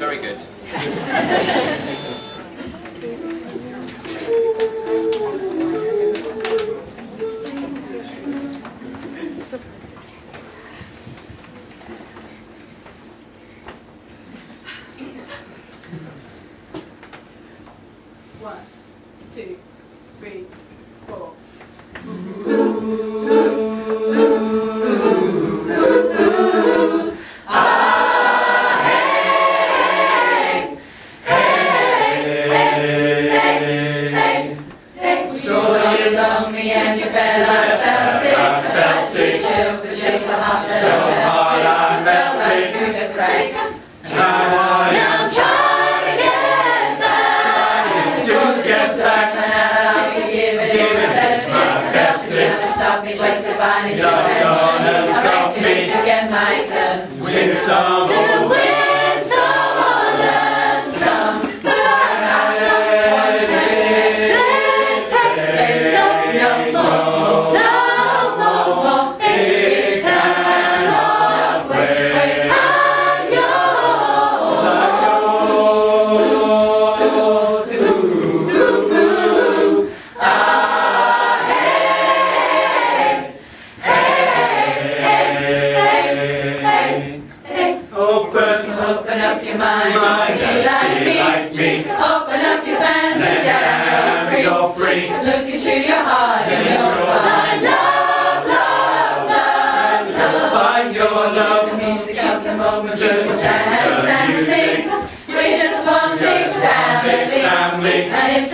Very good. One, two, three, four. You better belt it. I tried to show, but you're so hot that I felt like through the cracks. Now I'm trying to get back. To get back, And I'll be giving you my best. The best to stop me, wait to find it. You're gonna stop me. Again my turn. win some up your mind mind and see like me. me. Open up your pants and down you're free. Look into your heart and you'll find love, love, love, love. Find your The love. music of the moment, just dance and sing. We just one big family, Family. and it's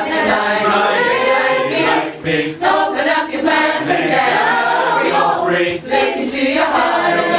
up your mind. Me. Open up your plans and down. Your heart.